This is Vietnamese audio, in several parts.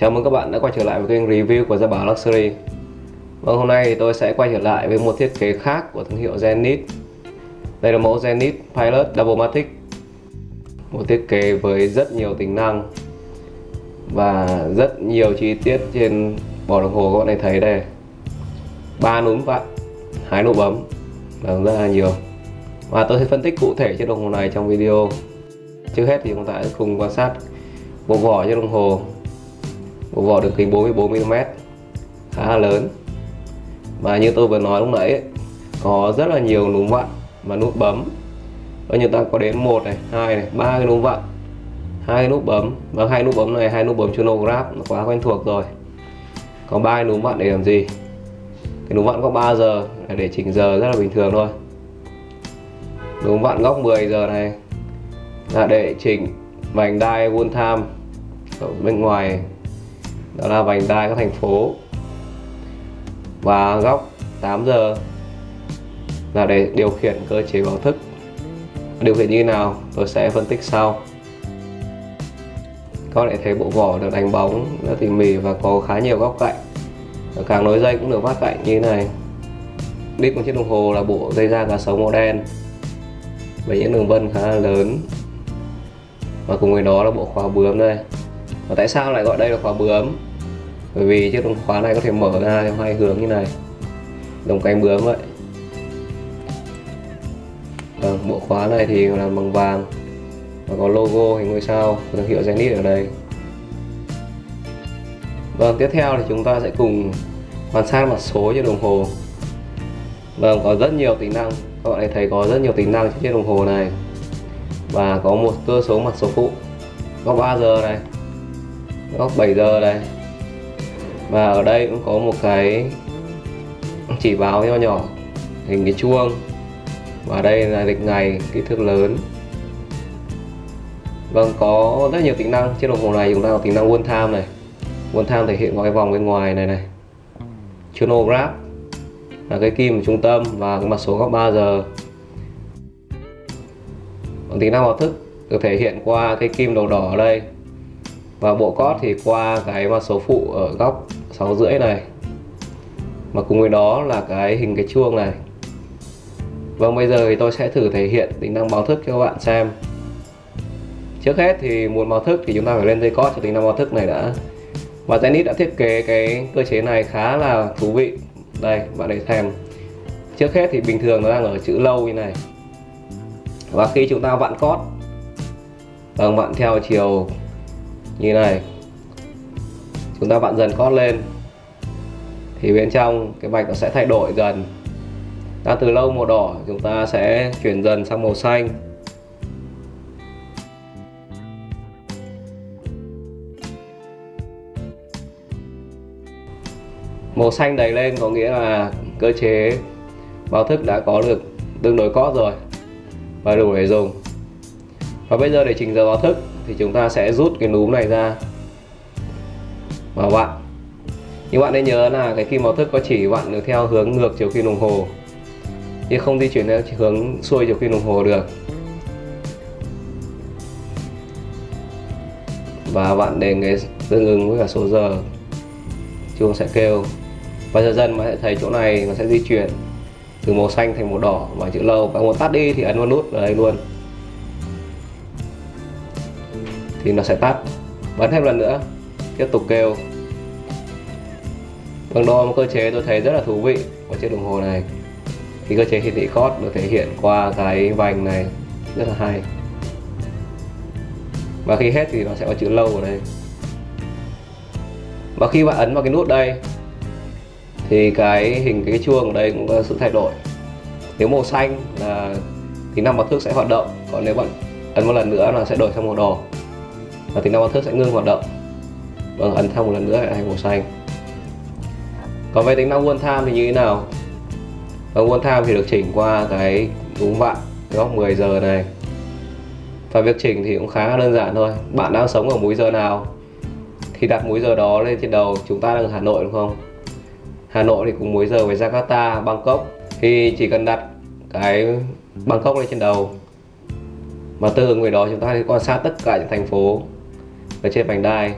Chào mừng các bạn đã quay trở lại với kênh review của Gia Bảo Luxury. Vâng, hôm nay thì tôi sẽ quay trở lại với một thiết kế khác của thương hiệu Zenith. Đây là mẫu Zenith Pilot Doublematic Một thiết kế với rất nhiều tính năng Và rất nhiều chi tiết trên bỏ đồng hồ các bạn này thấy đây. Ba núm vặn, hai nút bấm là rất là nhiều. Và tôi sẽ phân tích cụ thể chiếc đồng hồ này trong video. Trước hết thì chúng ta sẽ cùng quan sát bộ vỏ chiếc đồng hồ một vỏ đường kính 44mm khá là lớn. Và như tôi vừa nói lúc nãy ấy, có rất là nhiều núm vặn và nút bấm. Và như ta có đến một này hai này ba cái núm vặn. Hai nút bấm. Và hai nút bấm này hai nút bấm chronograph nó quá quen thuộc rồi. Có ba núm vặn để làm gì? Cái núm vặn có 3 giờ là để chỉnh giờ rất là bình thường thôi. Núm vặn góc 10 giờ này là để chỉnh vành đai one time ở bên ngoài đó là vành đai các thành phố. Và góc 8 giờ là để điều khiển cơ chế báo thức. Điều khiển như nào, tôi sẽ phân tích sau. Các bạn thấy bộ vỏ được đánh bóng, rất tỉ mỉ và có khá nhiều góc cạnh. Càng nối dây cũng được vát cạnh như thế này. Đít của chiếc đồng hồ là bộ dây da cá sấu màu đen. Với những đường vân khá là lớn. Và cùng với đó là bộ khóa bướm đây. Và tại sao lại gọi đây là khóa bướm? Bởi vì chiếc đồng khóa này có thể mở ra theo hai hướng như này. Đồng cánh bướm vậy. Vâng, bộ khóa này thì làm bằng vàng. Và có logo hình ngôi sao của thương hiệu Zenith ở đây. Vâng tiếp theo thì chúng ta sẽ cùng quan sát mặt số chiếc đồng hồ. Vâng có rất nhiều tính năng. Các bạn thấy có rất nhiều tính năng trên chiếc đồng hồ này. Và có một cơ số mặt số phụ. Góc 3 giờ này. Góc 7 giờ này và ở đây cũng có một cái chỉ báo nho nhỏ, hình cái chuông. Và đây là lịch ngày kích thước lớn. Vâng có rất nhiều tính năng. Trên đồng hồ này chúng ta có tính năng one time này. One time thể hiện qua cái vòng bên ngoài này này. Chronograph là cái kim ở trung tâm và cái mặt số góc 3 giờ. Còn tính năng báo thức được thể hiện qua cái kim đầu đỏ ở đây. Và bộ cót thì qua cái mặt số phụ ở góc sáu rưỡi này. Mà cùng với đó là cái hình cái chuông này. Vâng bây giờ thì tôi sẽ thử thể hiện tính năng báo thức cho các bạn xem. Trước hết thì muốn báo thức thì chúng ta phải lên dây cót cho tính năng báo thức này đã. Và Zenith đã thiết kế cái cơ chế này khá là thú vị. Đây, bạn để xem. Trước hết thì bình thường nó đang ở chữ lâu như này. Và khi chúng ta vặn cót Vâng vặn theo chiều như này chúng ta vặn dần cót lên. Thì bên trong cái vạch nó sẽ thay đổi dần. Đang từ lâu màu đỏ, chúng ta sẽ chuyển dần sang màu xanh. Màu xanh đầy lên có nghĩa là cơ chế báo thức đã có được tương đối cót rồi và đủ để dùng. Và bây giờ để chỉnh giờ báo thức thì chúng ta sẽ rút cái núm này ra. Vâng và bạn, nhưng bạn nên nhớ là cái kim báo thức có chỉ bạn được theo hướng ngược chiều kim đồng hồ. Chứ không di chuyển theo hướng xuôi chiều kim đồng hồ được. Và bạn để cái tương ứng với cả số giờ. Chuông sẽ kêu. Và dần dần bạn sẽ thấy chỗ này nó sẽ di chuyển từ màu xanh thành màu đỏ và chữ lâu. Bạn muốn tắt đi thì ấn vào nút ở đây luôn. Thì nó sẽ tắt. Bấm thêm lần nữa tiếp tục kêu. Vâng đo một cơ chế tôi thấy rất là thú vị của chiếc đồng hồ này. Thì cơ chế hiển thị code được thể hiện qua cái vành này, rất là hay. Và khi hết thì nó sẽ có chữ lâu ở đây. Và khi bạn ấn vào cái nút đây, thì cái hình, cái chuông ở đây cũng có sự thay đổi. Nếu màu xanh là tính năng báo thức sẽ hoạt động, còn nếu bạn ấn một lần nữa là sẽ đổi sang màu đỏ. Và tính năng báo thức sẽ ngưng hoạt động vâng ấn thông một lần nữa lại thành màu xanh còn về tính năng one time thì như thế nào? Vâng one time thì được chỉnh qua cái đúng vặn góc 10 giờ này. Và việc chỉnh thì cũng khá đơn giản thôi. Bạn đang sống ở múi giờ nào? Thì đặt múi giờ đó lên trên đầu, chúng ta đang ở Hà Nội, đúng không? Hà Nội thì cùng múi giờ với Jakarta, Bangkok. Thì chỉ cần đặt cái Bangkok lên trên đầu và tương ứng với đó, chúng ta sẽ quan sát tất cả những thành phố ở trên vành đai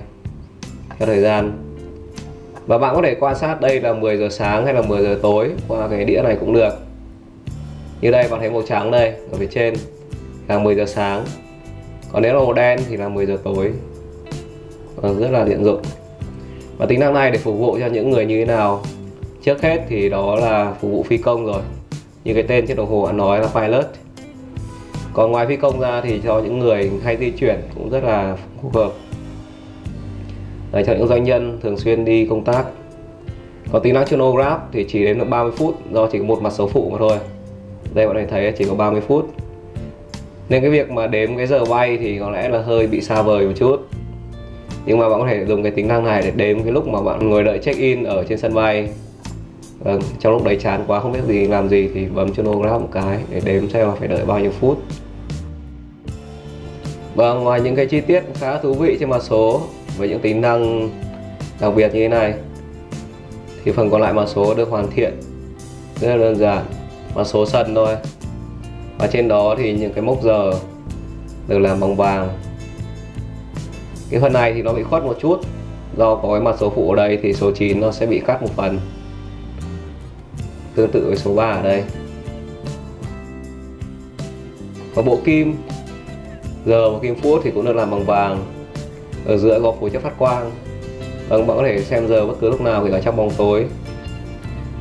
theo thời gian. Và bạn có thể quan sát đây là 10 giờ sáng hay là 10 giờ tối qua cái đĩa này cũng được. Như đây bạn thấy màu trắng đây, ở phía trên là 10 giờ sáng. Còn nếu là màu đen thì là 10 giờ tối. Và rất là tiện dụng. Và tính năng này để phục vụ cho những người như thế nào? Trước hết thì đó là phục vụ phi công rồi. Như cái tên trên đồng hồ đã nói là pilot. Còn ngoài phi công ra thì cho những người hay di chuyển cũng rất là phù hợp dành cho những doanh nhân thường xuyên đi công tác. Còn tính năng chronograph thì chỉ đến được 30 phút do chỉ có một mặt số phụ mà thôi. Đây bạn này thấy chỉ có 30 phút. Nên cái việc mà đếm cái giờ bay thì có lẽ là hơi bị xa vời một chút. Nhưng mà bạn có thể dùng cái tính năng này để đếm cái lúc mà bạn ngồi đợi check in ở trên sân bay. Vâng, trong lúc đấy chán quá không biết gì làm gì thì bấm chronograph một cái để đếm xem là phải đợi bao nhiêu phút. Và ngoài những cái chi tiết khá thú vị trên mặt số với những tính năng đặc biệt như thế này. Thì phần còn lại mã số được hoàn thiện rất là đơn giản, mã số sân thôi. Và trên đó thì những cái mốc giờ được làm bằng vàng. Cái phần này thì nó bị khuất một chút. Do có cái mặt số phụ ở đây thì số 9 nó sẽ bị cắt một phần. Tương tự với số 3 ở đây. Và bộ kim, giờ và kim phút thì cũng được làm bằng vàng ở giữa có phối chất phát quang. Vâng bạn có thể xem giờ bất cứ lúc nào, kể cả trong bóng tối.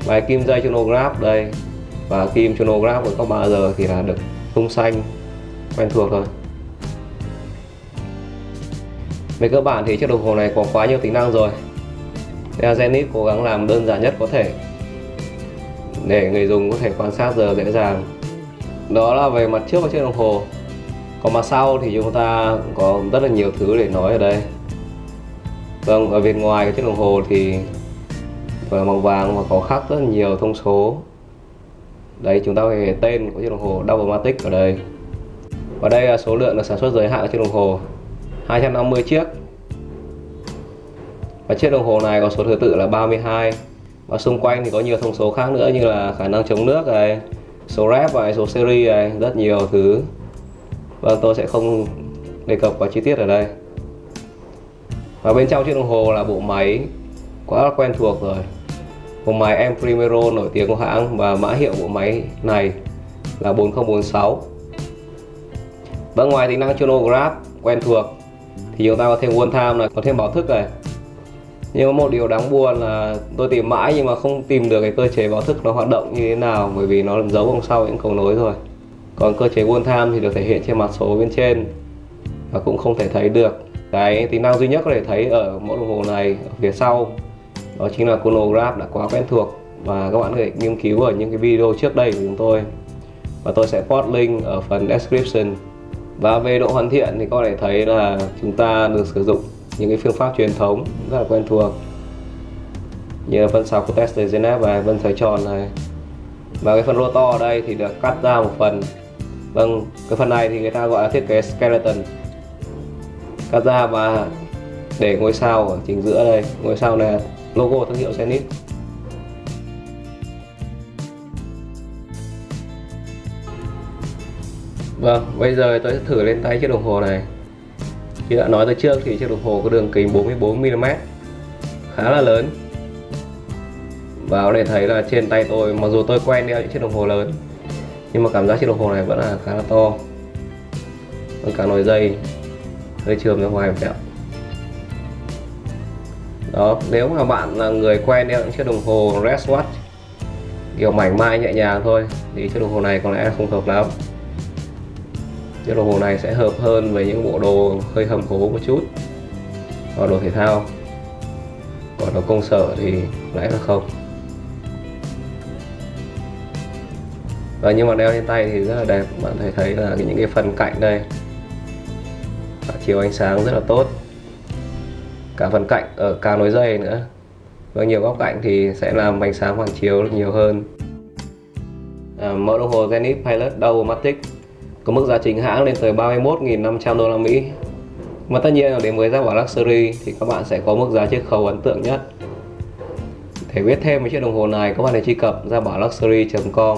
Máy kim dây chronograph đây. Và kim chronograph với các 3 giờ thì là được tung xanh, quen thuộc thôi. Về cơ bản thì chiếc đồng hồ này có quá nhiều tính năng rồi. Nên Zenith cố gắng làm đơn giản nhất có thể, để người dùng có thể quan sát giờ dễ dàng. Đó là về mặt trước của chiếc đồng hồ còn mặt sau thì chúng ta có rất là nhiều thứ để nói ở đây. Vâng ở bên ngoài cái chiếc đồng hồ thì và màu vàng và có khắc rất là nhiều thông số. Đấy, chúng ta về tên của chiếc đồng hồ Doublematic ở đây. Và đây là số lượng được sản xuất giới hạn của chiếc đồng hồ. 250 chiếc. Và chiếc đồng hồ này có số thứ tự là 32 và xung quanh thì có nhiều thông số khác nữa như là khả năng chống nước này, số rep và số series này, rất nhiều thứ. Vâng, tôi sẽ không đề cập quá chi tiết ở đây. Và bên trong chiếc đồng hồ là bộ máy quá là quen thuộc rồi. Bộ máy M Primero nổi tiếng của hãng và mã hiệu bộ máy này là 4046. Và ngoài tính năng chronograph quen thuộc thì chúng ta có thêm one time này, có thêm báo thức này. Nhưng có một điều đáng buồn là tôi tìm mãi nhưng mà không tìm được cái cơ chế báo thức nó hoạt động như thế nào bởi vì nó giấu đằng sau những cầu nối rồi còn cơ chế one time thì được thể hiện trên mặt số bên trên. Và cũng không thể thấy được. Cái tính năng duy nhất có thể thấy ở mẫu đồng hồ này, ở phía sau, đó chính là chronograph đã quá quen thuộc. Và các bạn có thể nghiên cứu ở những cái video trước đây của chúng tôi. Và tôi sẽ post link ở phần description. Và về độ hoàn thiện thì có thể thấy là chúng ta được sử dụng những cái phương pháp truyền thống rất là quen thuộc. Như phần sau của test và vân xoáy tròn này. Và cái phần rotor ở đây thì được cắt ra một phần vâng cái phần này thì người ta gọi là thiết kế skeleton. Cắt ra và để ngôi sao ở chính giữa đây. Ngôi sao này là logo thương hiệu Zenith. Vâng, bây giờ tôi sẽ thử lên tay chiếc đồng hồ này. Như đã nói từ trước thì chiếc đồng hồ có đường kính 44mm Khá là lớn. Và có thể thấy là trên tay tôi, mặc dù tôi quen đeo những chiếc đồng hồ lớn nhưng mà cảm giác chiếc đồng hồ này vẫn là khá là to. Còn cả nồi dây. Hơi trường ra ngoài một tẹo đó, nếu mà bạn là người quen đeo những chiếc đồng hồ wristwatch Watch kiểu mảnh mai nhẹ nhàng thôi, thì chiếc đồng hồ này có lẽ không hợp lắm. Chiếc đồng hồ này sẽ hợp hơn với những bộ đồ hơi hầm hố một chút. Hoặc đồ thể thao, còn đồ công sở thì lẽ là không. Và nhưng mà đeo trên tay thì rất là đẹp. Bạn thấy thấy là những cái phần cạnh đây chiếu ánh sáng rất là tốt. Cả phần cạnh ở càng nối dây nữa. Và nhiều góc cạnh thì sẽ làm ánh sáng phản chiếu nhiều hơn. À, mẫu đồng hồ Zenith Pilot Doublematic có mức giá chính hãng lên tới 31.500 đô la Mỹ. Mà tất nhiên là đến với giá bảo Luxury thì các bạn sẽ có mức giá chiết khấu ấn tượng nhất. Để biết thêm về chiếc đồng hồ này các bạn hãy truy cập ra bảo luxury.com